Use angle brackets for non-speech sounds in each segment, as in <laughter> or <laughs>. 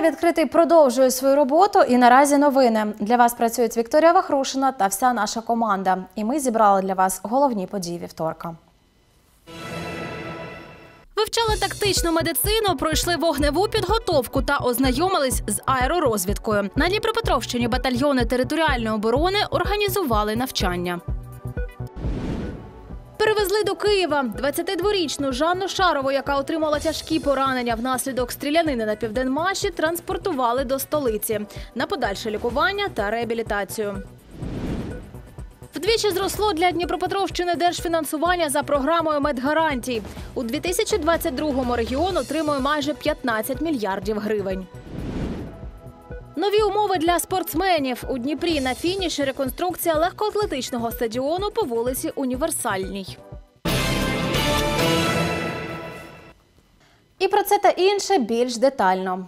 Відкритий продовжує свою роботу. І наразі новини для вас працюють Вікторія Вахрушина та вся наша команда. І ми зібрали для вас головні події вівторка. Вивчали тактичну медицину, пройшли вогневу підготовку та ознайомились з аеророзвідкою. На Дніпропетровщині батальйони територіальної оборони організували навчання. Перевезли до Києва 22-річну Жанну Шарову, яка отримала тяжкі поранення внаслідок стрілянини на південмаші, транспортували до столиці на подальше лікування та реабілітацію. Вдвічі зросло для Дніпропетровщини держфінансування за програмою медгарантій. У 2022-му регіон отримує майже 15 мільярдів гривень. Нові умови для спортсменів у Дніпрі на фініші реконструкція легкоатлетичного стадіону по вулиці Універсальній. І про це та інше більш детально.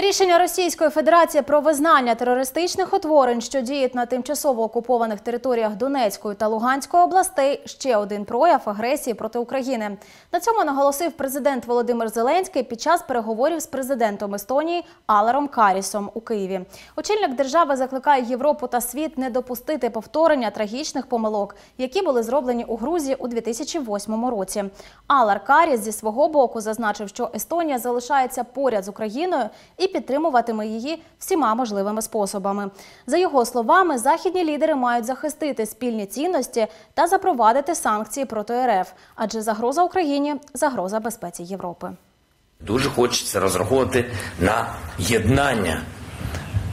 Рішення Російської Федерації про визнання терористичних утворень, що діють на тимчасово окупованих територіях Донецької та Луганської областей, ще один прояв агресії проти України. На цьому наголосив президент Володимир Зеленський під час переговорів з президентом Естонії Алером Карісом у Києві. Очільник держави закликає Європу та світ не допустити повторення трагічних помилок, які були зроблені у Грузії у 2008 році. Алар Каріс зі свого боку зазначив, що Естонія залишається поряд з Україною і підтримуватиме її всіма можливими способами. За його словами, західні лідери мають захистити спільні цінності та запровадити санкції проти РФ, адже загроза Україні загроза безпеці Європи. Дуже хочеться розраховувати на єднання.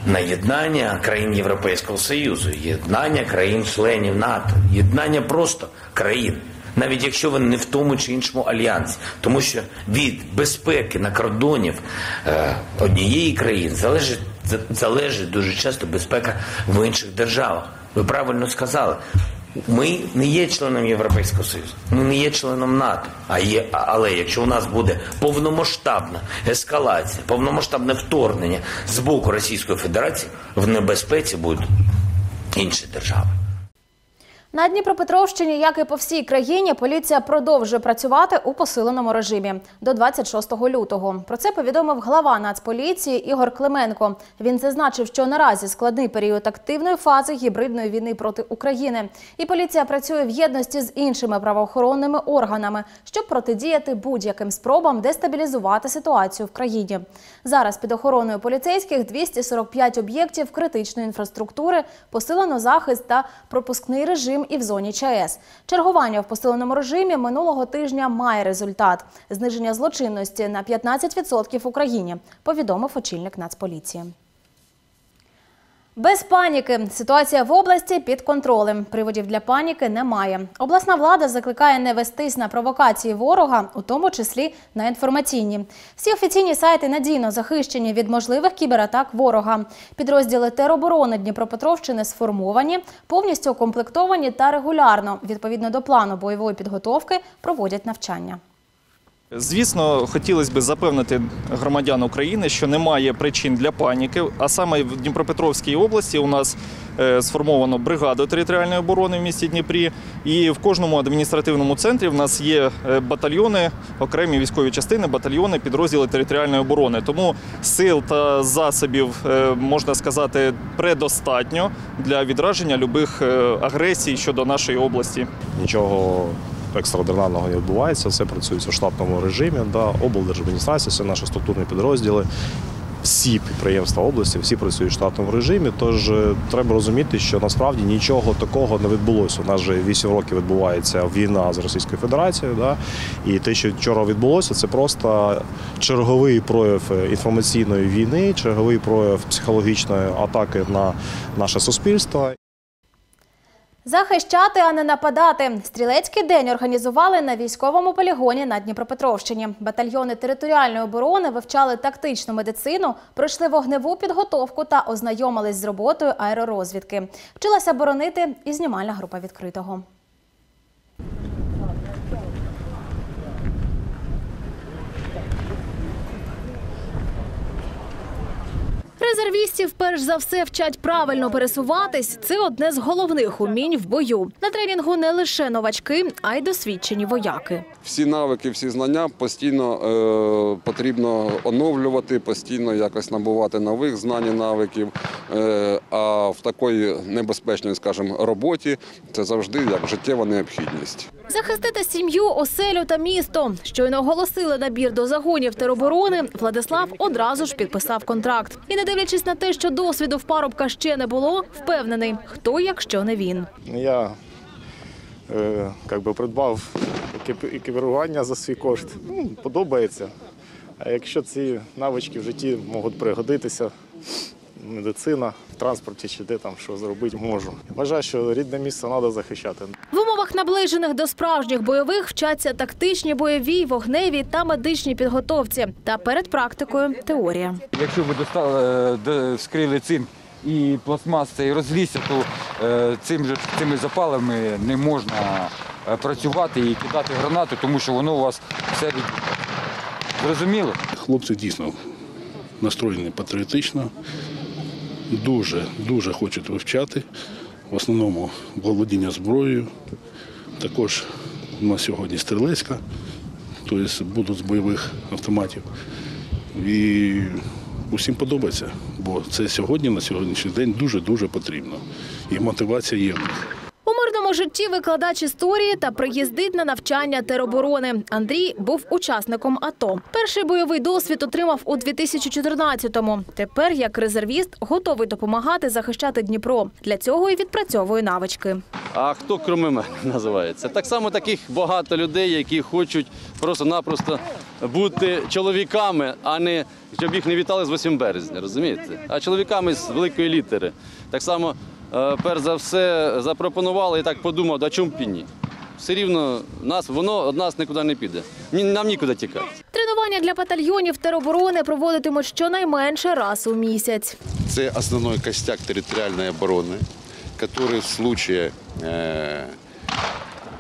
На єднання країн Європейського Союзу, єднання країн-членів НАТО, єднання просто країн, навіть якщо вони не в тому чи іншому альянсі, тому що від безпеки на кордонів е, однієї країни залежить залежить дуже часто безпека в інших державах. Ви правильно сказали. Ми не є членом Європейського Союзу, ми не є членом НАТО. А є, але якщо у нас буде повномасштабна ескалація, повномасштабне вторгнення з боку Російської Федерації, в небезпеці будуть інші держави. На Дніпропетровщині, як і по всій країні, поліція продовжує працювати у посиленому режимі до 26 лютого. Про це повідомив глава Нацполіції Ігор Клименко. Він зазначив, що наразі складний період активної фази гібридної війни проти України, і поліція працює в єдності з іншими правоохоронними органами, щоб протидіяти будь-яким спробам дестабілізувати ситуацію в країні. Зараз під охороною поліцейських 245 об'єктів критичної інфраструктури, посилено захист та пропускний режим і в зоні ЧАЕС. Чергування в посиленому режимі минулого тижня має результат зниження злочинності на 15% в Україні. Повідомив очільник Нацполіції. Без паніки ситуація в області під контролем. Приводів для паніки немає. Обласна влада закликає не вестись на провокації ворога, у тому числі на інформаційні. Всі офіційні сайти надійно захищені від можливих кібератак ворога. Підрозділи тероборони Дніпропетровщини сформовані, повністю укомплектовані та регулярно, відповідно до плану бойової підготовки, проводять навчання. Звісно, хотілося б запевнити громадян України, що немає причин для паніки. А саме в Дніпропетровській області у нас е, сформовано бригаду територіальної оборони в місті Дніпрі, і в кожному адміністративному центрі в нас є е, батальйони, окремі військові частини, батальйони, підрозділи територіальної оборони. Тому сил та засобів е, можна сказати предостатньо для відраження любих агресій щодо нашої області. Нічого екстраординарного не відбувається, все працюється в штатному режимі. Да, облдержадміністрація, все наші структурні підрозділи. Всі підприємства області, всі працюють в штатному режимі. Тож е, треба розуміти, що насправді нічого такого не відбулося. У нас вже 8 років відбувається війна з Російською Федерацією. Да? І те, що вчора відбулося, це просто черговий прояв інформаційної війни, черговий прояв психологічної атаки на наше суспільство. Захищати, а не нападати. Стрілецький день організували на військовому полігоні на Дніпропетровщині. Батальйони територіальної оборони вивчали тактичну медицину, пройшли вогневу підготовку та ознайомились з роботою аеророзвідки. Вчилася боронити і знімальна група відкритого. Резервістів перш за все вчать правильно пересуватись. Це одне з головних умінь в бою. На тренінгу не лише новачки, а й досвідчені вояки. всі навики, всі знання постійно е, потрібно оновлювати, постійно якось набувати нових знань і навиків. Е, а в такої небезпечної, скажімо, роботі це завжди як життєва необхідність. Захистити сім'ю, оселю та місто. Щойно оголосили набір до загонів тероборони. Владислав одразу ж підписав контракт. І не дивлячись на те, що досвіду в парубка ще не було, впевнений, хто якщо не він. Я е, придбав екіп- екіпірування за свій кошт. Ну, подобається. А якщо ці навички в житті можуть пригодитися, медицина, в транспорті чи де там що зробити можу. Вважаю, що рідне місце треба захищати. В умовах наближених до справжніх бойових вчаться тактичні бойові, вогневі та медичні підготовці. Та перед практикою теорія. Якщо ви достали, е, де вскрили цинк і пластмас цей розлізся, то е, цим же, цими запалами не можна е, працювати і кидати гранати, тому що воно у вас все від... Зрозуміло? Хлопці дійсно настроєні патріотично, дуже, дуже хочуть вивчати. В основному володіння зброєю. Також у нас сьогодні стрілецька, тобто будуть з бойових автоматів. І усім подобається, бо це сьогодні на сьогоднішній день дуже-дуже потрібно. І мотивація є в. У житті викладач історії та приїздить на навчання тероборони. Андрій був учасником АТО. Перший бойовий досвід отримав у 2014-му. Тепер, як резервіст, готовий допомагати захищати Дніпро. Для цього і відпрацьовує навички. А хто крім мене <laughs> називається? Так само таких багато людей, які хочуть просто-напросто бути чоловіками, а не щоб їх не вітали з 8 березня, розумієте? А чоловіками з великої літери. Так само, перш за все, запропонували і так подумав, да чому б і ні? Все рівно нас, воно від нас нікуди не піде. Нам нікуди тікати. Тренування для батальйонів тероборони проводитимуть щонайменше раз у місяць. Це основной костяк територіальної оборони, який в случае е,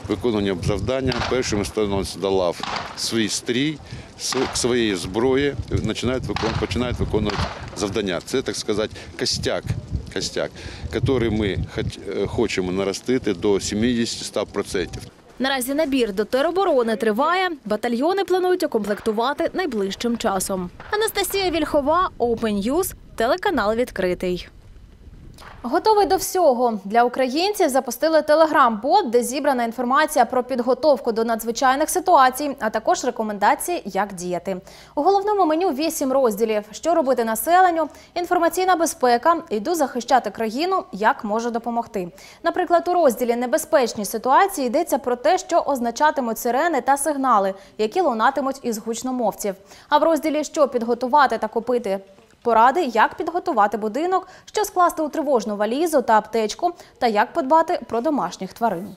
виконування завдання першим становиться до лав свій стрій, своєї зброї, починають виконувати завдання. Це, так сказати, костяк, костяк, який ми е, хочемо наростити до 70-100%. Наразі набір до тероборони триває. Батальйони планують укомплектувати найближчим часом. Анастасія Вільхова, Open News, телеканал відкритий. Готовий до всього для українців запустили телеграм-бот, де зібрана інформація про підготовку до надзвичайних ситуацій, а також рекомендації, як діяти. У головному меню вісім розділів: що робити населенню, інформаційна безпека, йду захищати країну, як можу допомогти. Наприклад, у розділі небезпечні ситуації йдеться про те, що означатимуть сирени та сигнали, які лунатимуть із гучномовців. А в розділі що підготувати та купити Поради, як підготувати будинок, що скласти у тривожну валізу та аптечку, та як подбати про домашніх тварин.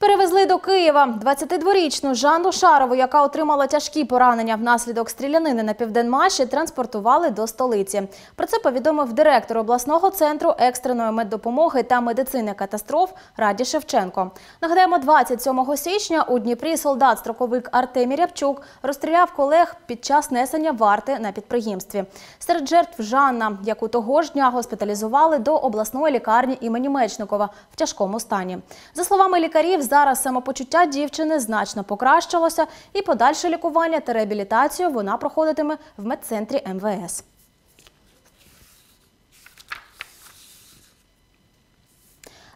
Перевезли до Києва 22-річну Жанну Шарову, яка отримала тяжкі поранення внаслідок стрілянини на південмаші, транспортували до столиці. Про це повідомив директор обласного центру екстреної меддопомоги та медицини катастроф Раді Шевченко. Нагадаємо, 27 січня у Дніпрі солдат-строковик Артемій Рябчук розстріляв колег під час несення варти на підприємстві. Серед жертв Жанна, яку того ж дня госпіталізували до обласної лікарні імені Мечникова в тяжкому стані. За словами лікарів, зараз самопочуття дівчини значно покращилося, і подальше лікування та реабілітацію вона проходитиме в медцентрі МВС.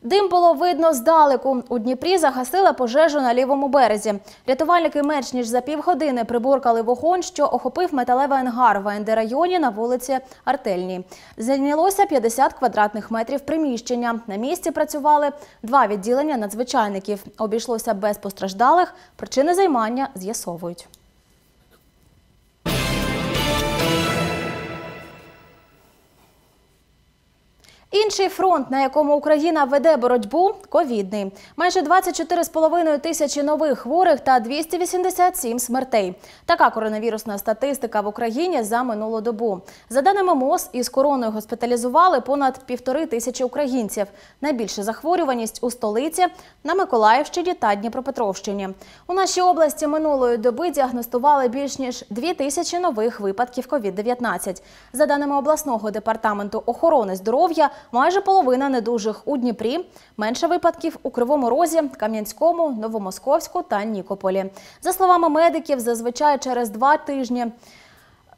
Дим було видно здалеку. У Дніпрі загасили пожежу на лівому березі. Рятувальники менш ніж за півгодини приборкали вогонь, що охопив металевий ангар в АНД районі на вулиці Артельній. Зайнялося 50 квадратних метрів приміщення. На місці працювали два відділення надзвичайників. Обійшлося без постраждалих. Причини займання з'ясовують. Інший фронт, на якому Україна веде боротьбу – ковідний. Майже 24,5 тисячі нових хворих та 287 смертей. Така коронавірусна статистика в Україні за минулу добу. За даними МОЗ, із короною госпіталізували понад півтори тисячі українців. Найбільша захворюваність у столиці, на Миколаївщині та Дніпропетровщині. У нашій області минулої доби діагностували більш ніж 2 тисячі нових випадків COVID-19. За даними обласного департаменту охорони здоров'я, майже половина недужих у Дніпрі, менше випадків у Кривому Розі, Кам'янському, Новомосковську та Нікополі. За словами медиків, зазвичай через два тижні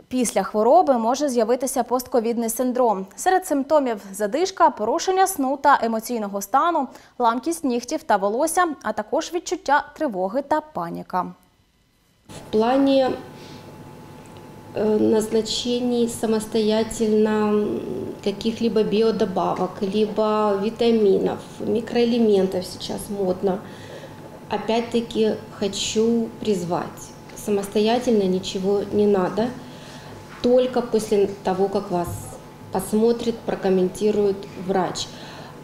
Після хвороби може з'явитися постковідний синдром. Серед симптомів задишка, порушення сну та емоційного стану, ламкість нігтів та волосся, а також відчуття тривоги та паніка. В плане э, назначений самостоятельно каких-либо биодобавок, либо витаминов, микроэлементов сейчас модно. Опять-таки хочу призвать. Самостоятельно ничего не надо, только после того, как вас посмотрит, прокомментирует врач.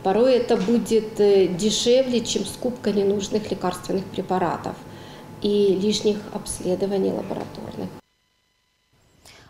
Порой это будет э, дешевле, чем скупка ненужных лекарственных препаратов и лишних обследований лабораторных.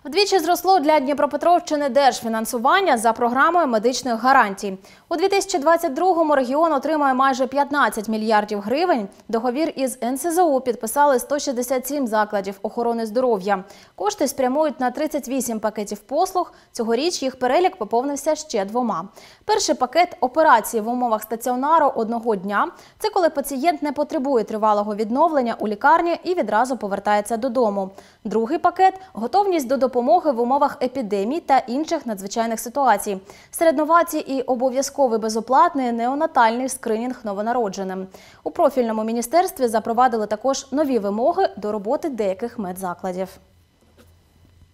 Вдвічі зросло для Дніпропетровщини держфінансування за програмою медичних гарантій. У 2022-му регіон отримає майже 15 мільярдів гривень. Договір із НСЗУ підписали 167 закладів охорони здоров'я. Кошти спрямують на 38 пакетів послуг. Цьогоріч їх перелік поповнився ще двома. Перший пакет операції в умовах стаціонару одного дня. Це коли пацієнт не потребує тривалого відновлення у лікарні і відразу повертається додому. Другий пакет готовність до допомоги в умовах епідемій та інших надзвичайних ситуацій. Серед новацій і обов'язковий безоплатний неонатальний скринінг новонародженим. У профільному міністерстві запровадили також нові вимоги до роботи деяких медзакладів.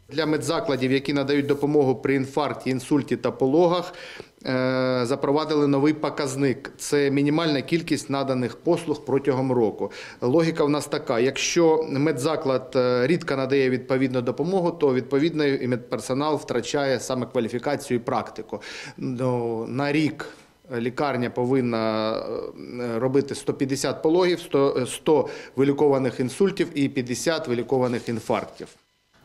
Для медзакладів, які надають допомогу при інфаркті, інсульті та пологах, запровадили новий показник. Це мінімальна кількість наданих послуг протягом року. Логіка в нас така: якщо медзаклад е, рідко надає відповідну допомогу, то відповідно і медперсонал втрачає саме кваліфікацію і практику. Ну, На рік лікарня повинна е, робити 150 пологів, 100 100 вилікованих інсультів і 50 вилікованих інфарктів.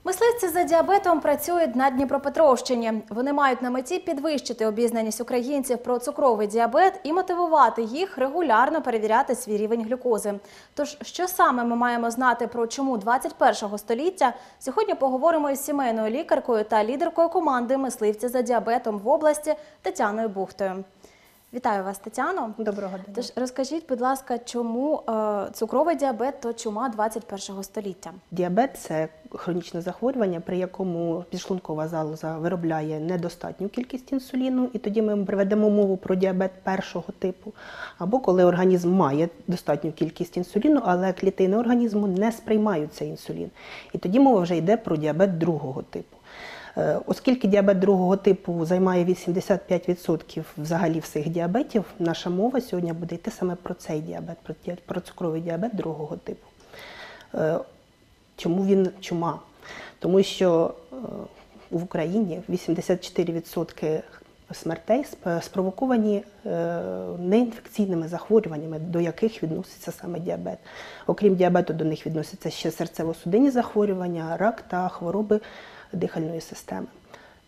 Мисливці за діабетом працюють на Дніпропетровщині. Вони мають на меті підвищити обізнаність українців про цукровий діабет і мотивувати їх регулярно перевіряти свій рівень глюкози. Тож, що саме ми маємо знати про чому 21-го століття, сьогодні поговоримо із сімейною лікаркою та лідеркою команди мисливці за діабетом в області Тетяною Бухтою. Вітаю вас, Тетяно. Доброго дня. Тож розкажіть, будь ласка, чому е, цукровий діабет то чума 21-го століття? Діабет це хронічне захворювання, при якому підшлункова залоза виробляє недостатню кількість інсуліну, і тоді ми приведемо мову про діабет першого типу. Або коли організм має достатню кількість інсуліну, але клітини організму не сприймають цей інсулін. І тоді мова вже йде про діабет другого типу. Е, Оскільки діабет другого типу займає 85% взагалі всіх діабетів, наша мова сьогодні буде йти саме про цей діабет, про цукровий діабет другого типу. Е, Чому він чума? Тому що е, в Україні 84% смертей спровоковані неінфекційними захворюваннями, до яких відноситься саме діабет. Окрім діабету, до них відносяться ще серцево-судинні захворювання, рак та хвороби дихальної системи.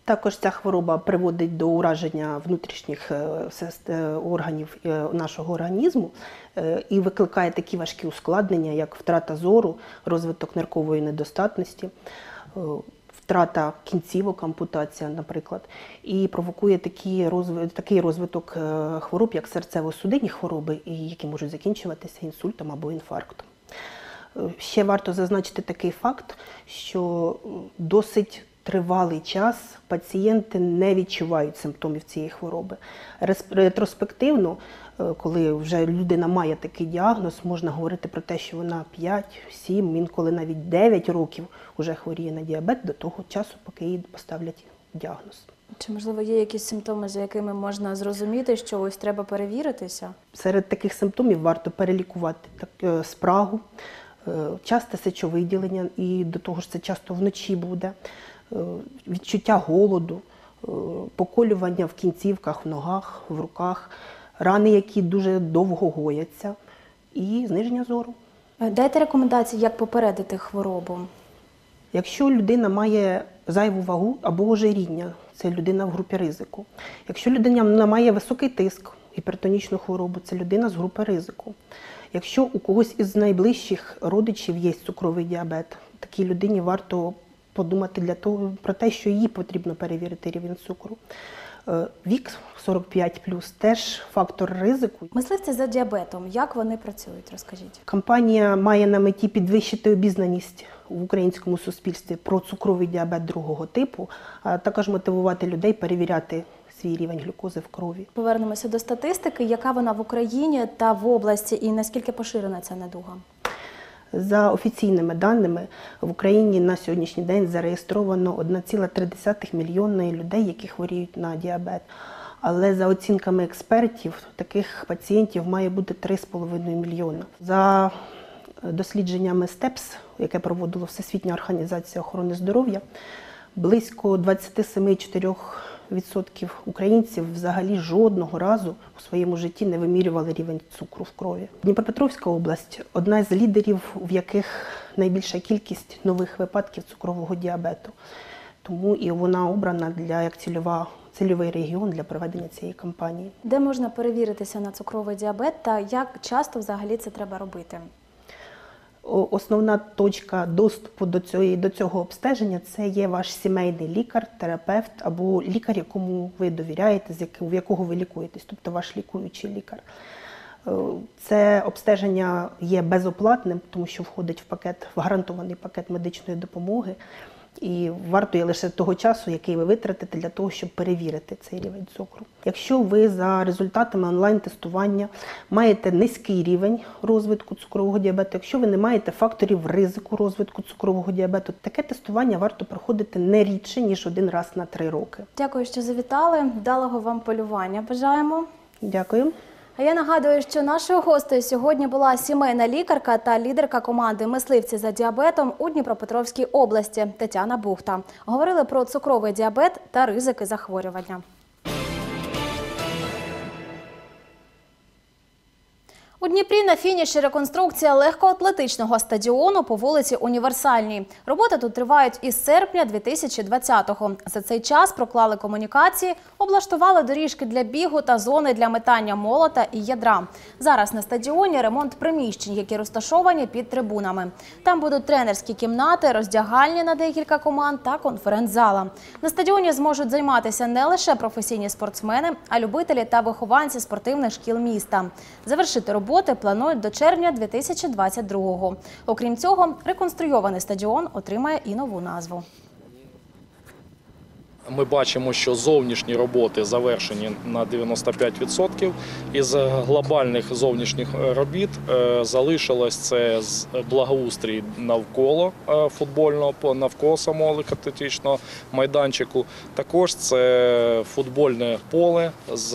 Також ця хвороба приводить до ураження внутрішніх е, е, органів е, нашого організму і викликає такі важкі ускладнення, як втрата зору, розвиток ниркової недостатності, втрата кінцівок, ампутація, наприклад, і провокує такий розвиток хвороб, як серцево-судинні хвороби, які можуть закінчуватися інсультом або інфарктом. Ще варто зазначити такий факт, що досить тривалий час пацієнти не відчувають симптомів цієї хвороби. Ретроспективно, е, коли вже людина має такий діагноз, можна говорити про те, що вона 5, 7, інколи навіть 9 років вже хворіє на діабет до того часу, поки їй поставлять діагноз. Чи можливо є якісь симптоми, за якими можна зрозуміти, що ось треба перевіритися? Серед таких симптомів варто перелікувати так, е, спрагу, е, часте сечовиділення, і до того ж це часто вночі буде, е, відчуття голоду, е, поколювання в кінцівках, в ногах, в руках, рани, які дуже довго гояться, і зниження зору. Дайте рекомендації, як попередити хворобу. Якщо людина має зайву вагу або ожиріння, це людина в групі ризику. Якщо людина має високий тиск, гіпертонічну хворобу, це людина з групи ризику. Якщо у когось із найближчих родичів є цукровий діабет, такій людині варто подумати для того про те, що їй потрібно перевірити рівень цукру. Е, Вік 45 плюс теж фактор ризику. Мисливці за діабетом, як вони працюють, розкажіть. Компанія має на меті підвищити обізнаність в українському суспільстві про цукровий діабет другого типу, а також мотивувати людей перевіряти свій рівень глюкози в крові. Повернемося до статистики, яка вона в Україні та в області, і наскільки поширена ця недуга. За офіційними даними, в Україні на сьогоднішній день зареєстровано 1,3 мільйонної людей, які хворіють на діабет. Але за оцінками експертів, таких пацієнтів має бути 3,5 мільйона. За дослідженнями СТЕПС, яке проводила Всесвітня організація охорони здоров'я, близько 27,4% українців взагалі жодного разу у своєму житті не вимірювали рівень цукру в крові. Дніпропетровська область одна з лідерів, в яких найбільша кількість нових випадків цукрового діабету. Тому і вона обрана для як цільова цільовий регіон для проведення цієї кампанії. Де можна перевіритися на цукровий діабет та як часто взагалі це треба робити? Основна точка доступу до цього, до цього обстеження це є ваш сімейний лікар, терапевт або лікар, якому ви довіряєте, з яким, в якого ви лікуєтесь, тобто ваш лікуючий лікар. Е, Це обстеження є безоплатним, тому що входить в пакет, в гарантований пакет медичної допомоги. І вартує лише того часу, який ви витратите для того, щоб перевірити цей рівень цукру. Якщо ви за результатами онлайн-тестування маєте низький рівень розвитку цукрового діабету, якщо ви не маєте факторів ризику розвитку цукрового діабету, таке тестування варто проходити не рідше ніж один раз на три роки. Дякую, що завітали. Вдалого вам полювання. Бажаємо. Дякую. А я нагадую, що нашою гостею сьогодні була сімейна лікарка та лідерка команди мисливці за діабетом у Дніпропетровській області Тетяна Бухта. Говорили про цукровий діабет та ризики захворювання. У Дніпрі на фініші реконструкція легкоатлетичного стадіону по вулиці Універсальній. Роботи тут тривають із серпня 2020-го. За цей час проклали комунікації, облаштували доріжки для бігу та зони для метання молота і ядра. Зараз на стадіоні ремонт приміщень, які розташовані під трибунами. Там будуть тренерські кімнати, роздягальні на декілька команд та конференц-зала. На стадіоні зможуть займатися не лише професійні спортсмени, а любителі та вихованці спортивних шкіл міста. Завершити роботи планують до червня 2022-го. Окрім цього, реконструйований стадіон отримає і нову назву. Ми бачимо, що зовнішні роботи завершені на 95%. Із глобальних зовнішніх робіт е, залишилось це благоустрій навколо е, футбольного навколо самого легкоатлетичного майданчику. Також це футбольне поле з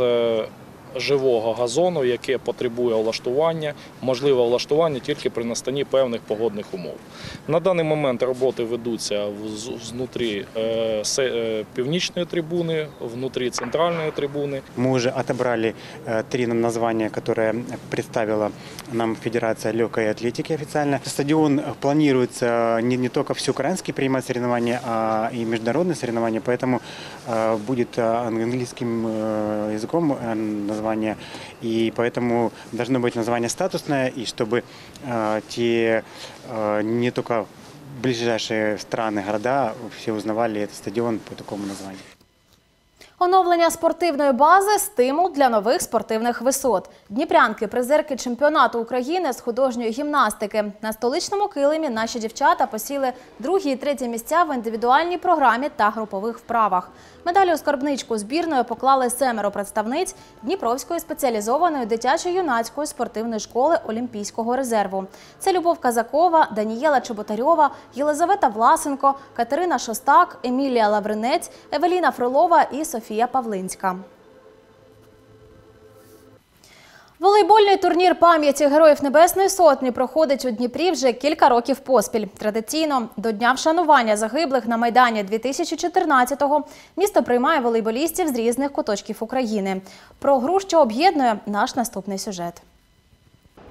живого газону, яке потребує влаштування, можливе влаштування тільки при настанні певних погодних умов. На даний момент роботи ведуться вз- знутрі е, се- е, північної трибуни, внутрі центральної трибуни. Мы уже отобрали э, три названия, которые представила нам Федерация легкой атлетики официально. Стадион планируется не, не только всеукраинские принимать соревнования, а и международные соревнования, поэтому э, будет э, английским э, языком э, название, и поэтому должно быть название статусное, и чтобы э, те э, не только ближайшие страны, города, все узнавали этот стадион по такому названию. Оновлення спортивної бази стимул для нових спортивних висот. Дніпрянки, призерки чемпіонату України з художньої гімнастики. На столичному килимі наші дівчата посіли другі і треті місця в індивідуальній програмі та групових вправах. Медалі у скарбничку збірної поклали семеро представниць Дніпровської спеціалізованої дитячо-юнацької спортивної школи Олімпійського резерву. Це Любов Казакова, Данієла Чеботарьова, Єлизавета Власенко, Катерина Шостак, Емілія Лавринець, Евеліна Фролова і Софія Павлинська. Волейбольний турнір пам'яті Героїв Небесної Сотні проходить у Дніпрі вже кілька років поспіль. Традиційно до Дня вшанування загиблих на Майдані 2014-го місто приймає волейболістів з різних куточків України. Про гру, що об'єднує наш наступний сюжет.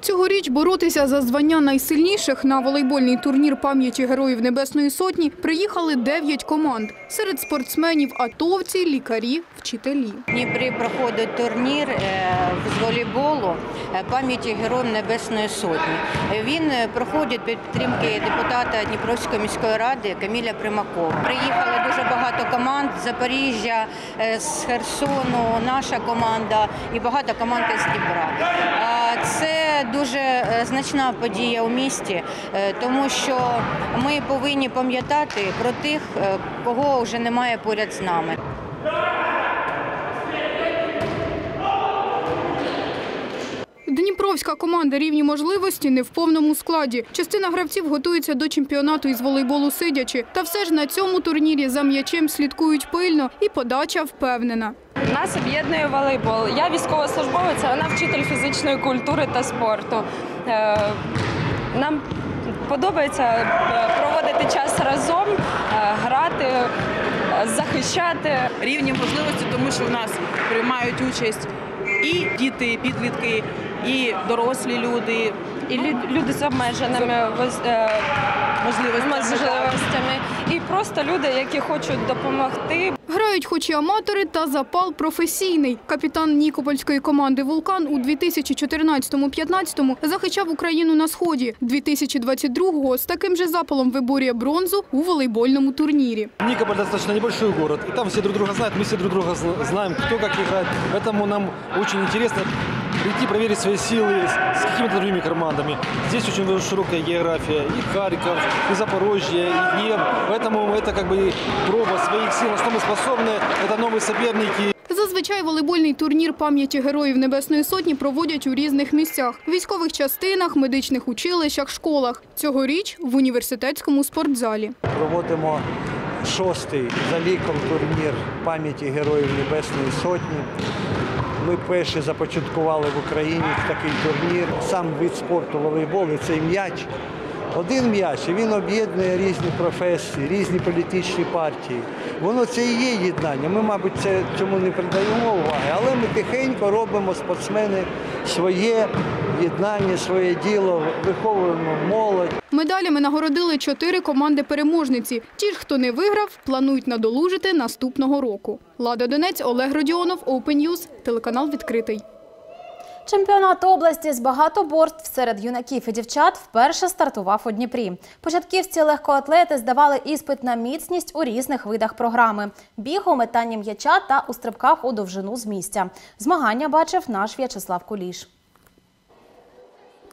Цьогоріч боротися за звання найсильніших на волейбольний турнір пам'яті Героїв Небесної Сотні приїхали 9 команд. Серед спортсменів атовці, лікарі, вчителі. Дніпрі проходить турнір е, з волейболу е, пам'яті Героїв Небесної Сотні. Він е, проходить під підтримки депутата Дніпровської міської ради Каміля Примакова. Приїхало дуже багато команд з Запоріжжя, з Херсону, наша команда і багато команд з Дніпра. А Дуже е, значна подія у місті, е, тому що ми повинні пам'ятати про тих, е, кого вже немає поряд з нами. Дніпровська команда рівні можливості не в повному складі. Частина гравців готується до чемпіонату із волейболу сидячи. Та все ж на цьому турнірі за м'ячем слідкують пильно і подача впевнена. Нас об'єднує волейбол. Я військовослужбовець, а вона вчитель фізичної культури та спорту. Е, Нам подобається е, проводити час разом, е, грати, захищати. рівні можливості, тому що в нас приймають участь і діти, і підлітки, і дорослі люди, І люди з обмеженими можливостями. І просто люди, які хочуть допомогти. Грають хоч і аматори, та запал професійний. Капітан Нікопольської команди «Вулкан» у 2014-15 захищав Україну на Сході. 2022-го з таким же запалом виборює бронзу у волейбольному турнірі. Никополь достаточно небольшой город, и там все друг друга знают, мы все друг друга зна- знаем, кто как играет. Поэтому нам очень интересно прийти проверить свои силы с с какими-то другими командами. Здесь очень широкая география, и Харьков, и Запорожье, и Днепр. Поэтому это как бы проба своих сил, на что мы способны. Это новые соперники. Зазвичай волейбольний турнір пам'яті Героїв Небесної Сотні проводять у різних місцях – військових частинах, медичних училищах, школах. Цьогоріч – в університетському спортзалі. Проводимо шостий за ліком турнір пам'яті Героїв Небесної Сотні. Ми перші започаткували в Україні такий турнір. Сам вид спорту волейбол і цей м'яч. Один м'яч, він об'єднує різні професії, різні політичні партії. Воно це і є єднання. Ми, мабуть, це цьому не придаємо уваги, але ми тихенько робимо спортсмени своє єднання, своє діло, виховуємо молодь. Медалями нагородили чотири команди-переможниці. Ті ж, хто не виграв, планують надолужити наступного року. Лада Донець, Олег Родіонов, Open News, телеканал «Відкритий». Чемпіонат області з багатоборств серед юнаків і дівчат вперше стартував у Дніпрі. Початківці легкоатлети здавали іспит на міцність у різних видах програми: бігу, метанні м'яча та у стрибках у довжину з місця. Змагання бачив наш В'ячеслав Куліш.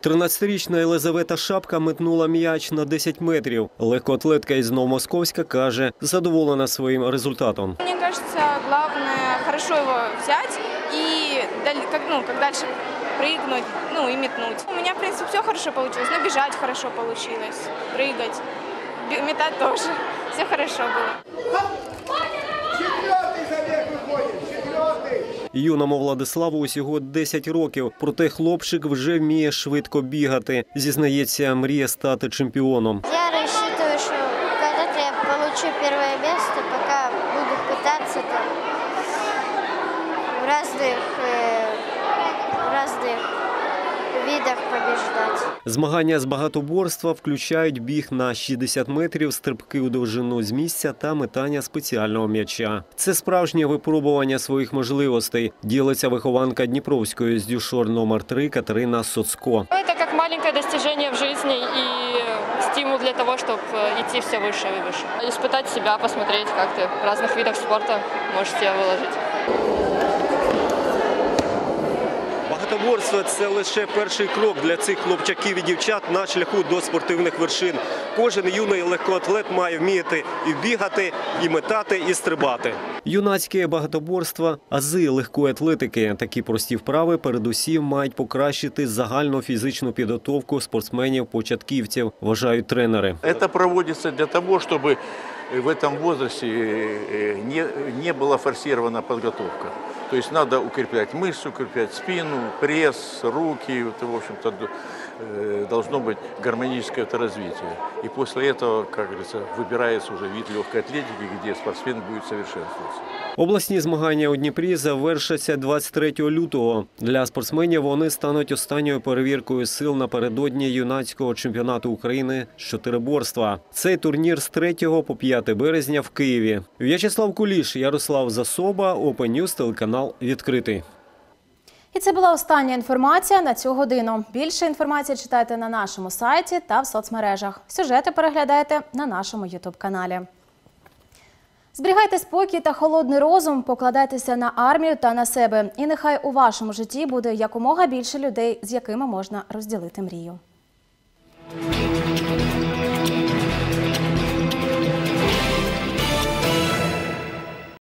13-річна Елизавета Шапка метнула м'яч на 10 метрів. Легкоатлетка із Новомосковська каже, задоволена своїм результатом. Мне кажется, главное хорошо его взять и даль- как, ну, как дальше прыгнуть, ну и метнуть. У меня, в принципе, все хорошо получилось, но бежать хорошо получилось, прыгать, бе- метать тоже. <laughs> Все хорошо было. Юному Владиславу усього 10 років, проте хлопчик вже вміє швидко бігати. Зізнається, мріє стати чемпіоном. Змагання з багатоборства включають біг на 60 метрів, стрибки у довжину з місця та метання спеціального м'яча. Це справжнє випробування своїх можливостей. Ділиться вихованка Дніпровської з дюшор номер 3 Катерина Соцко. Это как маленькое достижение в жизни и стимул для того, чтобы идти все выше и выше. Испытать себя, посмотреть, как ты в разных видах спорта можешь себя выложить. Багатоборство це лише перший крок для цих хлопчаків і дівчат на шляху до спортивних вершин. Кожен юний легкоатлет має вміти і бігати, і метати, і стрибати. Юнацьке багатоборство, ази легкої атлетики. Такі прості вправи передусім мають покращити загальну фізичну підготовку спортсменів-початківців, вважають тренери. Это проводится для того, чтобы э, в этом возрасте э, не, не была форсирована подготовка. То есть надо укреплять мышцы, укреплять спину, пресс, руки. Это, в общем-то, д- э, должно быть гармоническое это развитие. И после этого, как говорится, выбирается уже вид легкой атлетики, где спортсмен будет совершенствоваться. Обласні змагання у Дніпрі завершаться 23 лютого. Для спортсменів вони стануть останньою перевіркою сил напередодні юнацького чемпіонату України з чотириборства. Цей турнір з 3 по 5 березня в Києві. В'ячеслав Куліш, Ярослав Засоба, Open News, телеканал відкритий. І це була остання інформація на цю годину. Більше інформації читайте на нашому сайті та в соцмережах. Сюжети переглядайте на нашому ютуб-каналі. Зберігайте спокій та холодний розум, покладайтеся на армію та на себе. І нехай у вашому житті буде якомога більше людей, з якими можна розділити мрію.